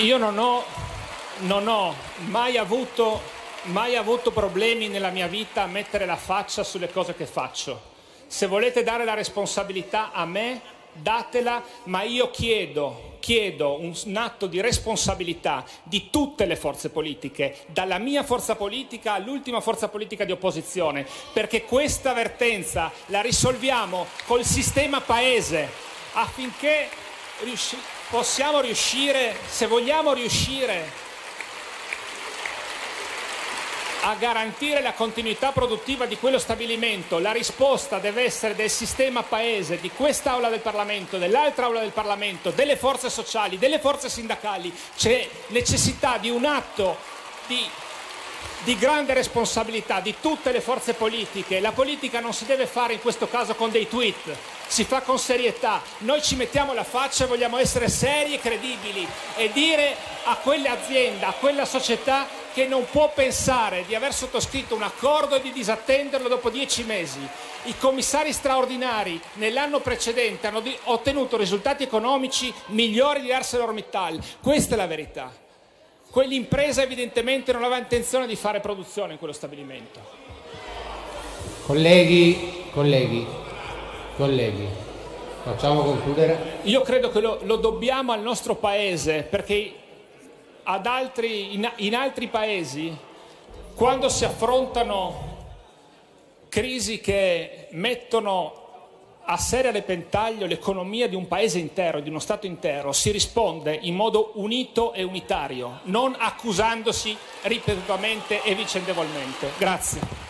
Io non ho, non ho mai, avuto, mai avuto problemi nella mia vita a mettere la faccia sulle cose che faccio. Se volete dare la responsabilità a me, datela, ma io chiedo, chiedo un, un, atto di responsabilità di tutte le forze politiche, dalla mia forza politica all'ultima forza politica di opposizione, perché questa vertenza la risolviamo col sistema paese affinché riusciamo possiamo riuscire, se vogliamo riuscire a garantire la continuità produttiva di quello stabilimento, la risposta deve essere del sistema paese, di quest'Aula del Parlamento, dell'altra Aula del Parlamento, delle forze sociali, delle forze sindacali. C'è necessità di un atto di di grande responsabilità di tutte le forze politiche. La politica non si deve fare in questo caso con dei tweet, si fa con serietà. Noi ci mettiamo la faccia e vogliamo essere seri e credibili e dire a quelle aziende, a quella società che non può pensare di aver sottoscritto un accordo e di disattenderlo dopo dieci mesi. I commissari straordinari nell'anno precedente hanno ottenuto risultati economici migliori di ArcelorMittal. Questa è la verità quell'impresa evidentemente non aveva intenzione di fare produzione in quello stabilimento. Colleghi, colleghi, colleghi, facciamo concludere. Io credo che lo, lo dobbiamo al nostro paese perché altri, in, in altri paesi quando si affrontano crisi che mettono a serio repentaglio l'economia di un paese intero, di uno Stato intero, si risponde in modo unito e unitario, non accusandosi ripetutamente e vicendevolmente. Grazie.